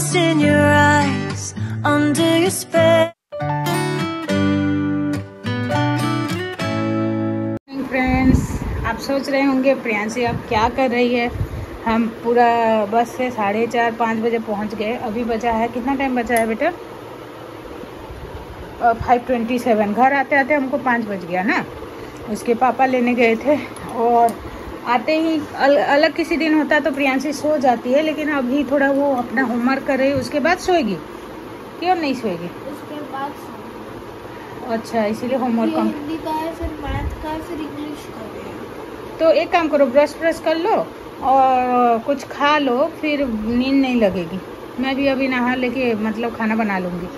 lost in your eyes, under your spell. Friends आप सोच रहे होंगे प्रियांशी अब क्या कर रही है? हम पूरा बस से साढ़े चार पाँच बजे पहुँच गए। अभी बचा है कितना टाइम बचा है बेटा? फाइव ट्वेंटी सेवन घर आते आते हमको पाँच बज गया ना? उसके पापा लेने गए थे और आते ही अल, अलग किसी दिन होता तो प्रियांशी सो जाती है लेकिन अभी थोड़ा वो अपना होमवर्क कर रही है उसके बाद सोएगी? क्यों नहीं सोएगी? उसके बाद अच्छा इसीलिए होमवर्क कम हिंदी का है फिर मैथ का फिर इंग्लिश का तो एक काम करो ब्रश ब्रश कर लो और कुछ खा लो फिर नींद नहीं लगेगी। मैं भी अभी नहा लेके मतलब खाना बना लूँगी।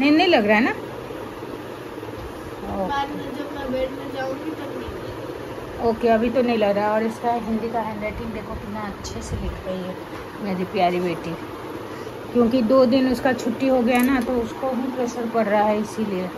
नींद नहीं लगा रहा है ना? बाद में जब मैं बेड में जाऊँगी तब नींद ओके, अभी तो नहीं लग रहा। और इसका हिंदी का हैंड राइटिंग देखो कितना अच्छे से लिख रही है मेरी प्यारी बेटी। क्योंकि दो दिन उसका छुट्टी हो गया ना तो उसको भी प्रेशर पड़ रहा है इसीलिए।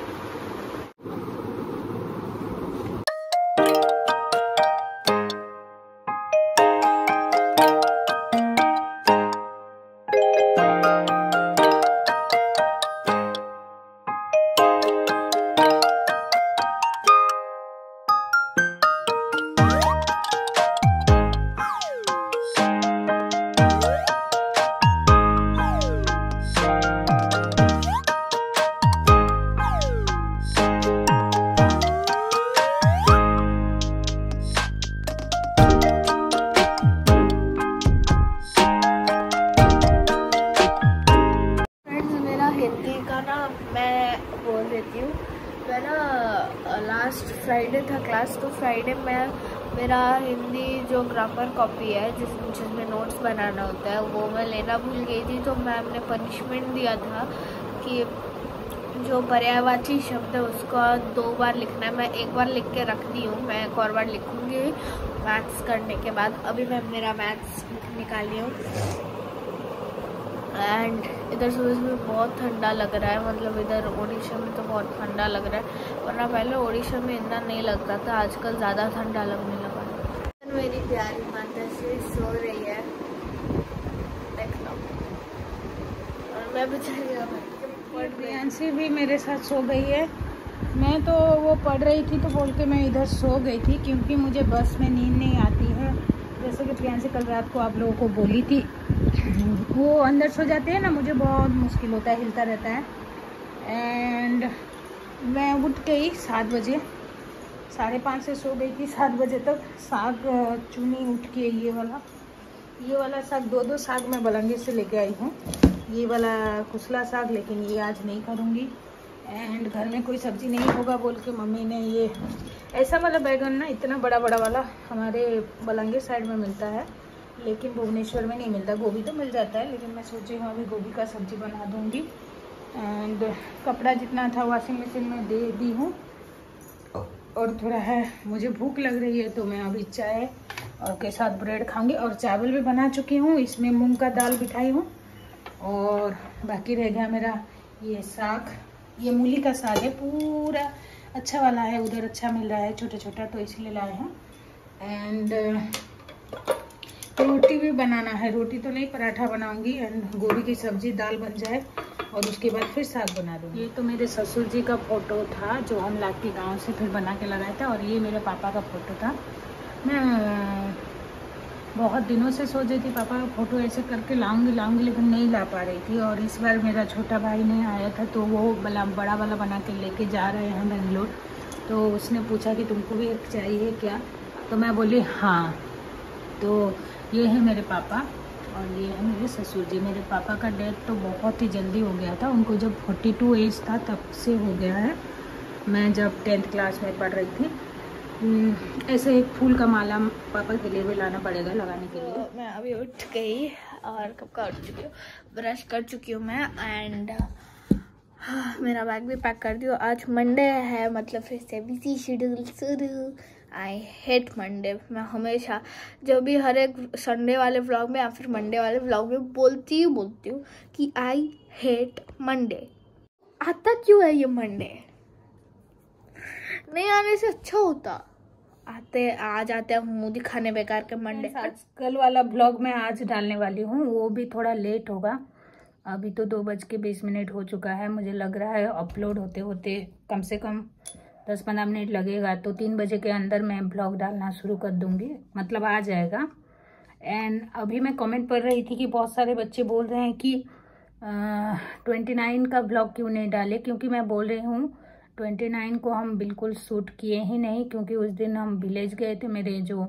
मेरा हिंदी जो ग्रामर कॉपी है, जिस जिसमें नोट्स बनाना होता है, वो मैं लेना भूल गई थी तो मैम ने पनिशमेंट दिया था कि जो पर्यायवाची शब्द है, उसका दो बार लिखना है। मैं एक बार लिख के रख दी हूँ, मैं एक और बार लिखूँगी मैथ्स करने के बाद। अभी मैं मेरा मैथ्स निकाली हूँ। एंड इधर सुबह में बहुत ठंडा लग रहा है। मतलब इधर उड़ीसा में तो बहुत ठंडा लग रहा है। वरना पहले उड़ीसा में इतना नहीं लगता था। आजकल ज़्यादा ठंडा लगने लगा है। मेरी प्यारी माता श्री सो रही है। देख लो और मैं बेचारी भी मेरे साथ सो गई है। मैं तो वो पढ़ रही थी तो बोल के मैं इधर सो गई थी। क्योंकि मुझे बस में नींद नहीं आती है। जैसे कि प्रियांशी कल रात को आप लोगों को बोली थी वो अंदर सो जाते हैं ना, मुझे बहुत मुश्किल होता है, हिलता रहता है। एंड मैं उठ गई सात बजे, साढ़े पाँच से सो गई थी सात बजे तक। साग चुनी उठ के ये वाला ये वाला साग, दो दो साग मैं बलंगे से लेके आई हूँ। ये वाला कुसला साग, लेकिन ये आज नहीं करूँगी। एंड घर में कोई सब्ज़ी नहीं होगा बोल के मम्मी ने ये, ऐसा वाला बैगन ना, इतना बड़ा बड़ा वाला हमारे बलंगे साइड में मिलता है। लेकिन भुवनेश्वर में नहीं मिलता। गोभी तो मिल जाता है लेकिन मैं सोची हूँ अभी गोभी का सब्ज़ी बना दूँगी। एंड कपड़ा जितना था वॉशिंग मशीन में दे दी हूँ। और थोड़ा है मुझे भूख लग रही है तो मैं अभी चाय और के साथ ब्रेड खाऊँगी और चावल भी बना चुकी हूँ। इसमें मूंग का दाल बिठाई हूँ। और बाकी रह गया मेरा ये साग। ये मूली का साग है पूरा अच्छा वाला है उधर अच्छा मिल रहा है छोटा छोटा तो इसलिए लाए हैं। एंड रोटी भी बनाना है। रोटी तो नहीं, पराठा बनाऊँगी एंड गोभी की सब्ज़ी, दाल बन जाए और उसके बाद फिर साग बना दूँगी। ये तो मेरे ससुर जी का फ़ोटो था जो हम लाठी गाँव से फिर बना के लगाया था और ये मेरे पापा का फ़ोटो था। मैं बहुत दिनों से सोच रही थी। पापा का फ़ोटो ऐसे करके लाऊँगी लाऊँगी लेकिन नहीं ला पा रही थी और इस बार मेरा छोटा भाई ने आया था तो वो बला बड़ा वाला बना के लेके जा रहे हैं बेंगलोर। तो उसने पूछा कि तुमको भी एक चाहिए क्या? तो मैं बोली हाँ। तो ये है मेरे पापा और ये है मेरे ससुर जी। मेरे पापा का डेथ तो बहुत ही जल्दी हो गया था। उनको जब फोर्टी टू एज था तब से हो गया है। मैं जब टेंथ क्लास में पढ़ रही थी हम्म, ऐसे एक फूल का माला पापा के लिए भी लाना पड़ेगा लगाने के लिए। तो मैं अभी उठ गई और कब का उठ चुकी हूँ? ब्रश कर चुकी हूँ मैं एंड मेरा बैग भी पैक कर दियो। आज मंडे है मतलब फिर से बिज़ी शेड्यूल शुरू। आई हेट मंडे मैं हमेशा जब भी हर एक संडे वाले व्लॉग में या फिर मंडे वाले व्लॉग में बोलती ही बोलती हूँ कि आई हेट मंडे आता क्यों है ये मंडे नहीं आने से अच्छा होता। आते, आज आते हैं, मुँह दिखाने बेकार के मंडे आज कल वाला ब्लॉग मैं आज डालने वाली हूँ, वो भी थोड़ा लेट होगा। अभी तो दो बज के बीस मिनट हो चुका है, मुझे लग रहा है अपलोड होते होते कम से कम दस पंद्रह मिनट लगेगा तो तीन बजे के अंदर मैं ब्लॉग डालना शुरू कर दूँगी। मतलब आ जाएगा। एंड अभी मैं कमेंट पढ़ रही थी कि बहुत सारे बच्चे बोल रहे हैं कि ट्वेंटी नाइन का ब्लॉग क्यों नहीं डाले? क्योंकि मैं बोल रही हूँ ट्वेंटी नाइन को हम बिल्कुल शूट किए ही नहीं, क्योंकि उस दिन हम विलेज गए थे। मेरे जो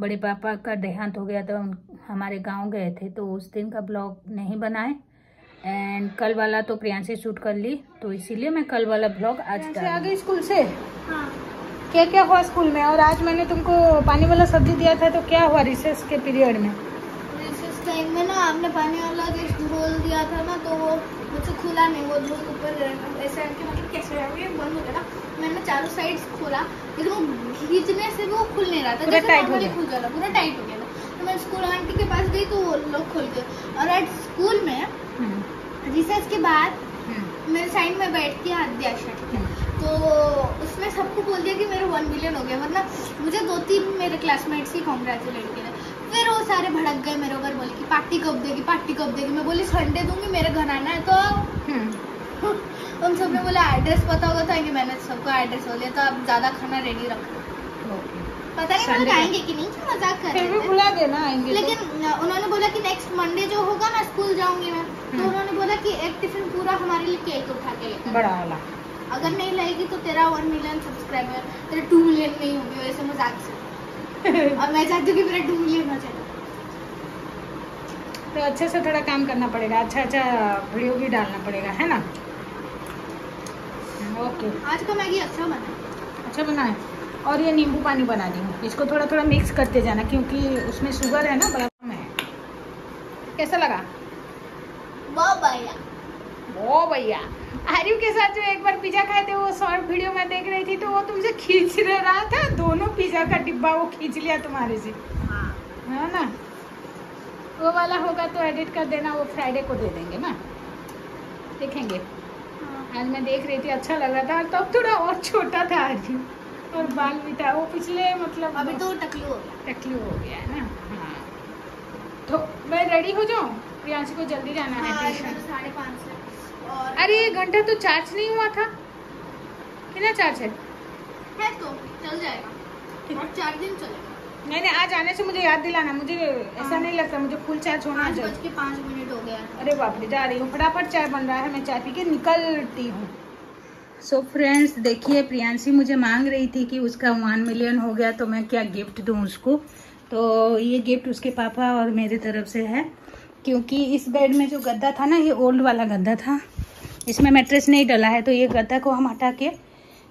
बड़े पापा का देहांत हो गया था हमारे गाँव गए थे तो उस दिन का ब्लॉग नहीं बनाए। एंड कल वाला तो प्रियांशी शूट कर ली तो इसीलिए मैं कल वाला ब्लॉग आज आ गई स्कूल से? हाँ। क्या क्या हुआ स्कूल में? और आज मैंने तुमको पानी वाला सब्ज़ी दिया था तो क्या हुआ रिसेस के पीरियड में? रिसेस टाइम में ना आपने पानी वाला रोल दिया था ना तो वो मुझसे खुला नहीं वो ऊपर ऐसे कि मतलब कैसे ये बंद हो गया ना। मैंने चारों साइड खोला लेकिन वो खींचने से वो खुल नहीं रहा था। जैसे हो गया। खुल जाता पूरा टाइट हो गया था। तो मैं स्कूल आंटी के पास गई तो वो लोग खोल गए। और आज स्कूल में हम्म, रिसेस के बाद हम्म, मेरे साइड में बैठ के हाथ दिया शर्ट तो उसमें सबको बोल दिया कि मेरे वन मिलियन हो गया वरना मुझे दो तीन मेरे क्लासमेट्स ही कॉन्ग्रेचुलेट किए। फिर वो सारे भड़क गए मेरे ऊपर बोले कि पार्टी कब देगी पार्टी कब देगी? मैं बोली संडे दूँगी मेरे घर आना है तो हम्म। उन सबने बोला एड्रेस पता होगा था कि मैंने सबको एड्रेस बोल दिया तो आप ज़्यादा खाना रेडी रखो। पता नहीं लोग आएँगे कि नहीं मज़ाक कर रहे बुला देना आएँगे तो। लेकिन उन्होंने बोला कि नेक्स्ट मंडे जो होगा ना स्कूल जाऊँगी मैं। तो। उन्होंने बोला कि एक टिफ़िन पूरा हमारे लिए केक उठा के लेकर। बड़ा वाला। अगर नहीं लाएगी तो तेरा वन मिलियन सब्सक्राइबर तेरे टू मिलियन नहीं होंगे वैसे मज़ाक से। और मैं चाहती हूँ कि मेरा टू मिलियन हो जाए। तो अच्छे से थोड़ा काम करना पड़ेगा अच्छा अच्छा वीडियो भी डालना पड़ेगा है ना? ओके। आज का मैगी अच्छा बना अच्छा बना है। और ये नींबू पानी बना दी हूँ। इसको थोड़ा थोड़ा मिक्स करते जाना क्योंकि उसमें शुगर है ना बड़ा कम है। कैसा लगा? भैया। ओ भैया। आरिफ के साथ जो एक बार पिज्जा खाए थे वो शॉर्ट वीडियो में देख रही थी तो वो तुमसे खींच रहा था दोनों पिज्जा का डिब्बा वो खींच लिया तुम्हारे से। हाँ। है ना? वो वाला होगा तो एडिट कर देना वो फ्राइडे को दे देंगे ना? देखेंगे। आज मैं देख रही थी अच्छा लग रहा था तब थोड़ा और छोटा था आरिफ और बाल भी था। वो पिछले मतलब अभी तो टकलू हो गया। टकलू हो गया है ना? हाँ। तो मैं रेडी हो जाऊँ? प्रियांशी को जल्दी जाना है हाँ ट्यूशन। साढ़े पाँच से। और अरे ये घंटा तो चार्ज नहीं हुआ था। कितना चार्ज है? है तो चल जाएगा। और चार दिन चलेगा। नहीं नहीं आज आने से मुझे याद दिलाना। मुझे ऐसा हाँ। नहीं लगता मुझे फुल चार्ज होना चाहिए पाँच मिनट हो गया अरे बाप रे जा रही हूँ। फटाफट चाय बन रहा है मैं चाय पी के निकलती हूँ। सो फ्रेंड्स देखिए प्रियांशी मुझे मांग रही थी कि उसका वन मिलियन हो गया तो मैं क्या गिफ्ट दूँ उसको? तो ये गिफ्ट उसके पापा और मेरी तरफ़ से है। क्योंकि इस बेड में जो गद्दा था ना ये ओल्ड वाला गद्दा था इसमें मैट्रेस नहीं डला है तो ये गद्दा को हम हटा के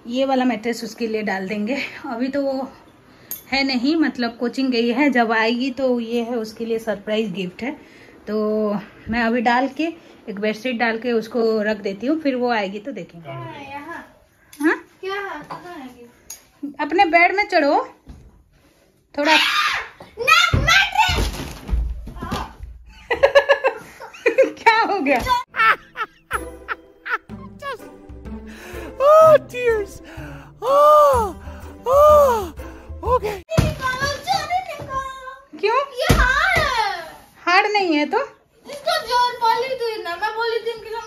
ये वाला मैट्रेस उसके लिए डाल देंगे। अभी तो वो है नहीं मतलब कोचिंग गई है जब आएगी तो ये है उसके लिए सरप्राइज़ गिफ्ट है। तो मैं अभी डाल के एक बेडशीट डाल के उसको रख देती हूँ फिर वो आएगी तो देखेंगे। है यहाँ। हाँ? अपने बेड में चढ़ो। थोड़ा क्या हो गया। Oh, tears. Oh, oh, okay. क्यों? ये हार है। हार्ड नहीं है तो? इसको ज़ोर बोली थी ना। मैं बोली थी कि हम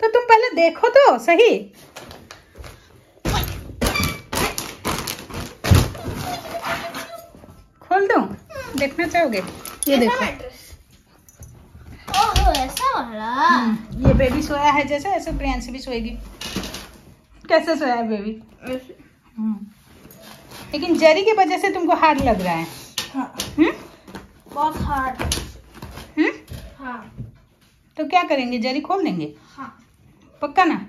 तो तुम पहले देखो तो सही? खोल दो? देखना चाहोगे? ये देखो मैट्रेस ओहो ऐसा वाला हम्म, ये बेबी सोया है जैसे ऐसे प्रियांशी भी सोएगी। कैसे सोया है बेबी हम्म। लेकिन जरी की वजह से तुमको हार्ड लग रहा है। हाँ। हम्म? बहुत हार्ड हम्म? हाँ। तो क्या करेंगे जरी खोल देंगे? हाँ। पक्का ना?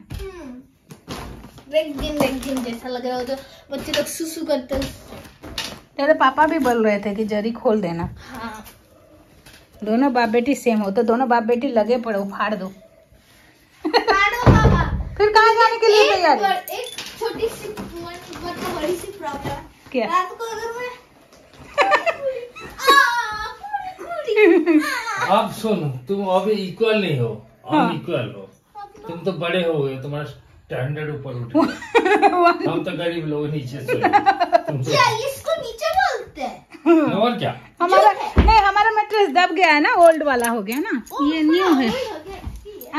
एक दिन एक दिन जैसा लग रहा हो तो बच्चे लोग सुसु करते हैं। तेरे पापा भी बोल रहे थे कि जरी खोल देना। दोनों बाप बेटी सेम हो तो दोनों बाप बेटी लगे पड़ो फाड़ दो। फिर कहा जाने के लिए तैयार? एक छोटी सी मतलब बड़ी सी प्रॉब्लम क्या? रात को अगर मैं आ, पूरी- पूरी, आ। अब सुनो तुम अभी इक्वल नहीं हो हाँ। हम इक्वल हो तुम तो बड़े हो गए तुम्हारा स्टैंडर्ड ऊपर उठ हम तो गरीब लोग नीचे तुम तो- इसको नीचे बोलते हैं? और क्या? हमारा नहीं हमारा मेट्रेस दब गया है ना ओल्ड वाला हो गया ना। ये न्यू है।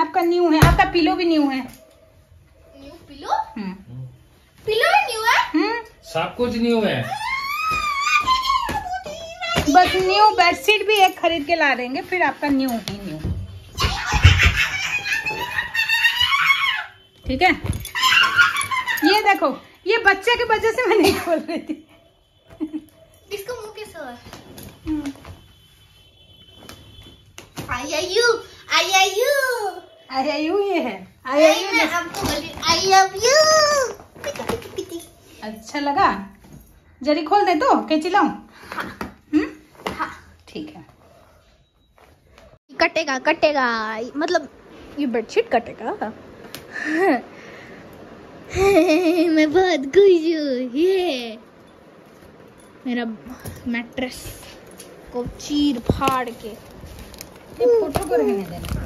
आपका न्यू है आपका पिलो भी न्यू है। न्यू पिलो पिलो न्यू है? हम्म। सब कुछ न्यू है। बस न्यू बेडशीट भी एक खरीद के ला देंगे फिर आपका न्यू ही न्यू ठीक है? ये देखो ये बच्चे की वजह से मैं नहीं खोल रही थी इसका मुँह कैसा है I I you I I you I I you ये है आई आई यू आपको बोली आई लव यू अच्छा लगा। जरी खोल दे तो के चिल्लाऊं हम्म? हाँ। ठीक है। कटेगा कटेगा। मतलब ये बेडशीट कटेगा। मैं बहुत खुश हूँ। ये मेरा मैट्रेस को चीर फाड़ के। ये फ़ोटो को रहने देना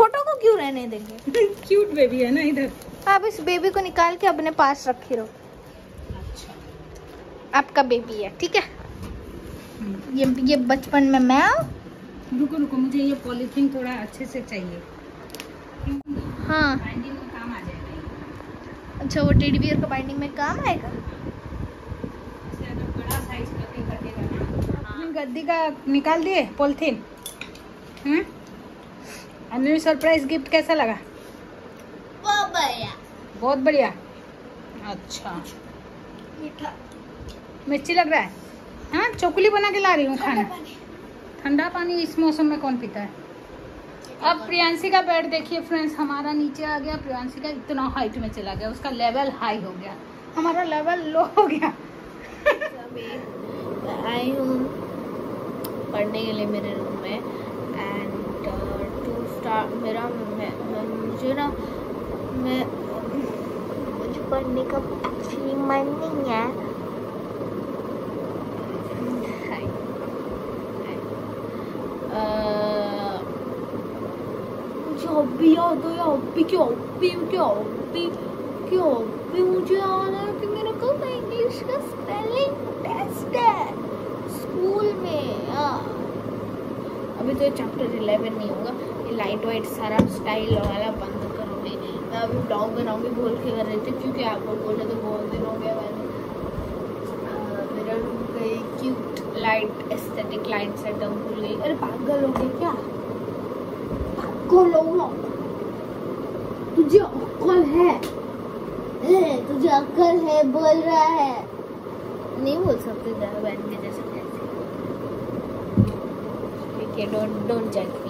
फ़ोटो को क्यों रहने देंगे? क्यूट बेबी है ना इधर। आप इस बेबी को निकाल के अपने पास रखे रहो। अच्छा। आपका बेबी है ठीक है? ये ये बचपन में मैं रुको रुको मुझे ये पॉलीथीन थोड़ा अच्छे से चाहिए। हाँ। काम आ जाएगा। अच्छा वो टेडी बियर का बाइंडिंग में काम आएगा? गद्दी का निकाल दिए polythene hmm new surprise gift कैसा लगा? बहुत बढ़िया। बहुत बढ़िया। अच्छा। मीठा। मिर्ची लग रहा है? हाँ चोकली बना के ला रही हूँ खाना। ठंडा पानी। इस मौसम में कौन पीता है? अब प्रियांशी का बेड देखिए फ्रेंड्स हमारा नीचे आ गया। प्रियांशी का इतना हाइट में चला गया उसका लेवल हाई हो गया। हमारा लेवल लो हो गया। आई हूँ पढ़ने के लिए मेरे रूम में। स्टार्ट मेरा मैं, मैं, मुझे ना मैं मुझे पढ़ने का एक्चुअली मन नहीं है। हॉबी याद है हॉबी की हॉबी की हॉबी की हॉबी मुझे याद है कि मेरा कल इंग्लिश का स्पेलिंग टेस्ट है स्कूल में। हाँ। अभी तो चैप्टर इलेवन नहीं होगा। ये लाइट वाइट सारा स्टाइल वाला बंद करूँगी। मैं अभी ब्लॉग बनाऊँगी बोल के कर रही थी, क्योंकि आपको बोले तो बहुत दिन हो गया मैंने। मेरा रूम का cute light aesthetic light setup भूल गई। अरे पागल हो गए क्या? पागल हो तुझे अक्ल है? तुझे अक्ल है, बोल रहा है। नहीं बोल सकते ज़्यादा बहन के जैसे डोंट डोंट जज me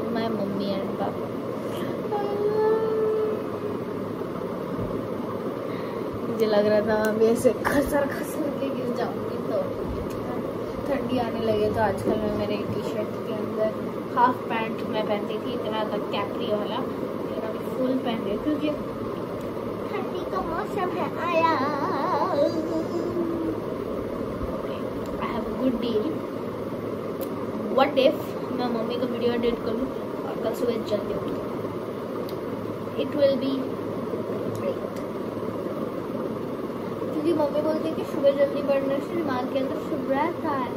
love my mummy and papa मुझे लग रहा था अभी ऐसे खसर खसर के गिर जाऊँगी तो ठंडी आने लगे तो आजकल मैं मेरे टी शर्ट के अंदर हाफ़ पैंट मैं पहनती थी, इतना तक कैपरी वाला अभी फुल पहन रही क्योंकि ठंडी का मौसम है, आया। I have good deal what if मैं मम्मी का वीडियो एडिट कर लूँ और कल सुबह जल्दी उठूँ इट विल बी क्योंकि मम्मी बोलती है कि सुबह जल्दी पढ़ने से दिमाग के अंदर शुभ रहता है।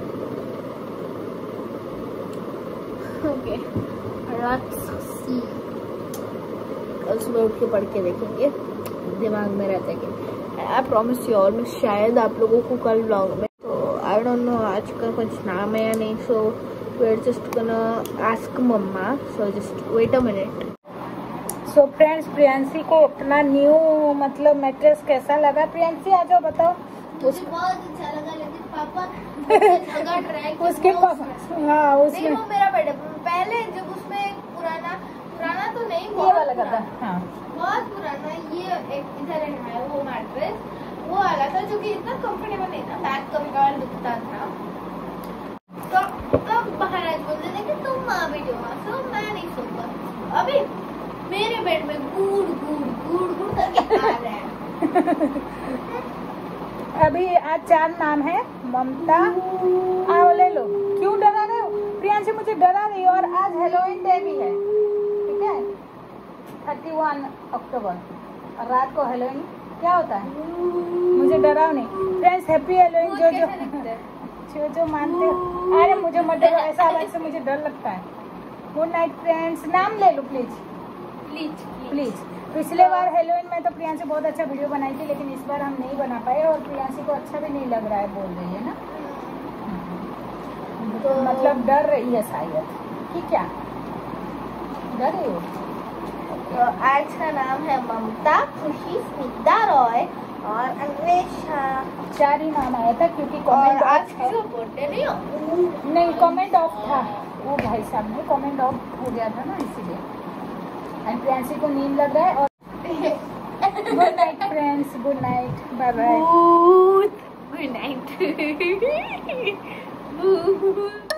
Okay see. कल सुबह उठ के पढ़ के देखेंगे। दिमाग में रहता है कि आई प्रॉमिस यू और मैं शायद आप लोगों को कल ब्लॉग में तो आई डोंट नो आज का कुछ नाम है या नहीं so we're just gonna ask mama so just wait a minute. So friends Priyanshi को अपना न्यू मतलब मैट्रेस कैसा लगा? प्रियांशी आ जाओ बताओ। मुझे बहुत अच्छा लगा लेकिन पापा रहा कि उसके पापा हाँ उसमें वो मेरा बर्थडे पहले जब उसमें पुराना पुराना तो नहीं ये वाला करता हाँ। बहुत पुराना ये एक इधर है वो मैट्रेस वो वाला था जो कि इतना कंफर्टेबल नहीं था बैक कभी कभार दुखता था। तो महाराज बोलते थे कि तुम माँ भी जो सो मैं नहीं सोऊँगा अभी मेरे बेड में गुड़ गुड़ गुड़ गुड़ करके आ रहे हैं अभी आज चार नाम है ममता। आओ ले लो। क्यों डरा रहे हो? प्रियांशी मुझे डरा रही और आज हेलोइन डे भी है। ठीक है? थर्टी वन अक्टूबर और रात को हेलोइन क्या होता है? मुझे डराओ नहीं। फ्रेंड्स हैप्पी हेलोइन जो जो दिखते जो मानते हो। अरे मुझे मत डरो ऐसा आवाज़ से मुझे डर लगता है। गुड नाइट फ्रेंड्स नाम ले लो प्लीज़ प्लीज़ प्लीज़ पिछले बार हेलोइन में तो प्रियांशी बहुत अच्छा वीडियो बनाई थी लेकिन इस बार हम नहीं बना पाए और प्रियांशी को अच्छा भी नहीं लग रहा है बोल रही है ना? तो मतलब डर रही है शायद। कि क्या? डर रही हो? तो आज का नाम है ममता खुशी स्मिता रॉय और अन्वेषा। चार ही नाम आया था क्योंकि कमेंट आज बर्थडे नहीं हो? नहीं कमेंट ऑफ़ था। वो भाई साहब ने कमेंट ऑफ़ हो गया था ना इसीलिए। एंड प्रियांशी को नींद लग रहा है और good night friends good night bye bye Good night.